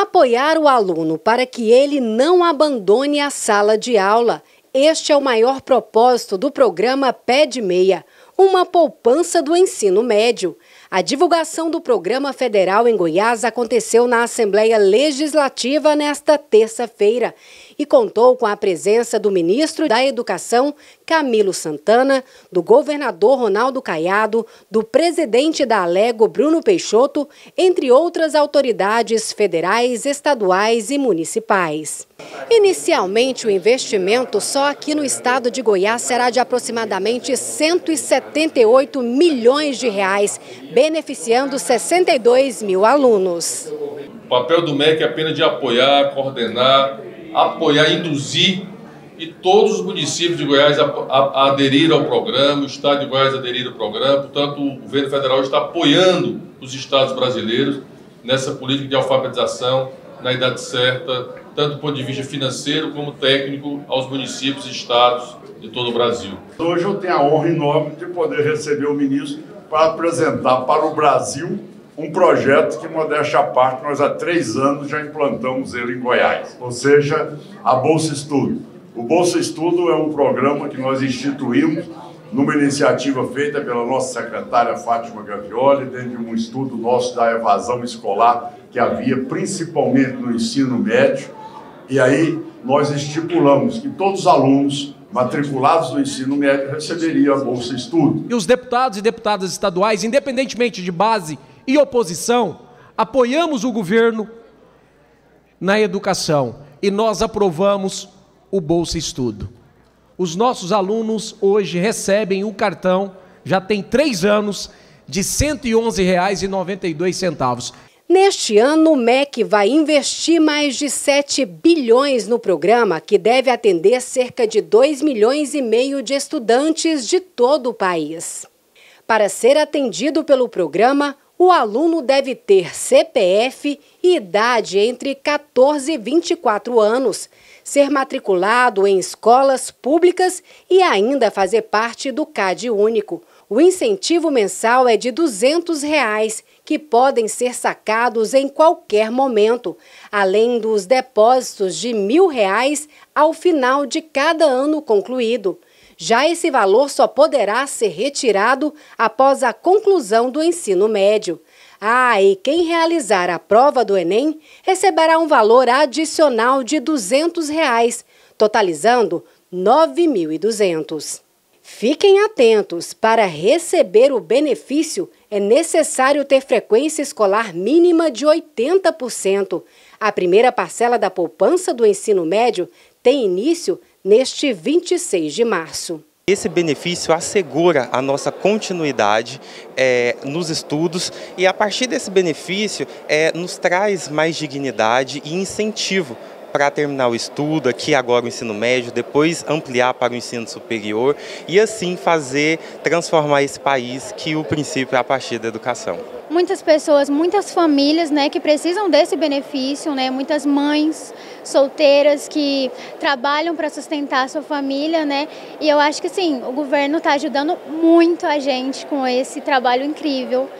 Apoiar o aluno para que ele não abandone a sala de aula. Este é o maior propósito do programa Pé de Meia, uma poupança do ensino médio. A divulgação do programa federal em Goiás aconteceu na Assembleia Legislativa nesta terça-feira e contou com a presença do ministro da Educação, Camilo Santana, do governador Ronaldo Caiado, do presidente da Alego, Bruno Peixoto, entre outras autoridades federais, estaduais e municipais. Inicialmente, o investimento só aqui no estado de Goiás será de aproximadamente 178 milhões de reais, beneficiando 62 mil alunos. O papel do MEC é apenas de apoiar, coordenar, apoiar, induzir e todos os municípios de Goiás a, a, a aderir ao programa, o estado de Goiás aderir ao programa, portanto o governo federal está apoiando os estados brasileiros nessa política de alfabetização na idade certa, tanto do ponto de vista financeiro como técnico aos municípios e estados de todo o Brasil. Hoje eu tenho a honra enorme de poder receber o ministro para apresentar para o Brasil um projeto que, modéstia à parte, nós há três anos já implantamos ele em Goiás, ou seja, a Bolsa Estudo. O Bolsa Estudo é um programa que nós instituímos numa iniciativa feita pela nossa secretária Fátima Gavioli, dentro de um estudo nosso da evasão escolar que havia principalmente no ensino médio. E aí nós estipulamos que todos os alunos matriculados no ensino médio receberiam a Bolsa Estudo. E os deputados e deputadas estaduais, independentemente de base e oposição, apoiamos o governo na educação e nós aprovamos o Bolsa Estudo. Os nossos alunos hoje recebem o cartão, já tem três anos, de R$ 111,92. Neste ano, o MEC vai investir mais de 7 bilhões no programa, que deve atender cerca de 2 milhões e meio de estudantes de todo o país. Para ser atendido pelo programa, o aluno deve ter CPF e idade entre 14 e 24 anos, ser matriculado em escolas públicas e ainda fazer parte do CAD único. O incentivo mensal é de 200 reais, que podem ser sacados em qualquer momento, além dos depósitos de R$ mil reais ao final de cada ano concluído. Já esse valor só poderá ser retirado após a conclusão do ensino médio. Ah, e quem realizar a prova do Enem receberá um valor adicional de 200 reais, totalizando R$ 9.200. Fiquem atentos, para receber o benefício é necessário ter frequência escolar mínima de 80%. A primeira parcela da poupança do ensino médio tem início neste 26 de março. Esse benefício assegura a nossa continuidade é, nos estudos e a partir desse benefício é, nos traz mais dignidade e incentivo para terminar o estudo, aqui agora o ensino médio, depois ampliar para o ensino superior e assim fazer, transformar esse país que o princípio é a partir da educação. Muitas pessoas, muitas famílias né, que precisam desse benefício, né, muitas mães solteiras que trabalham para sustentar a sua família, né? E eu acho que sim, o governo está ajudando muito a gente com esse trabalho incrível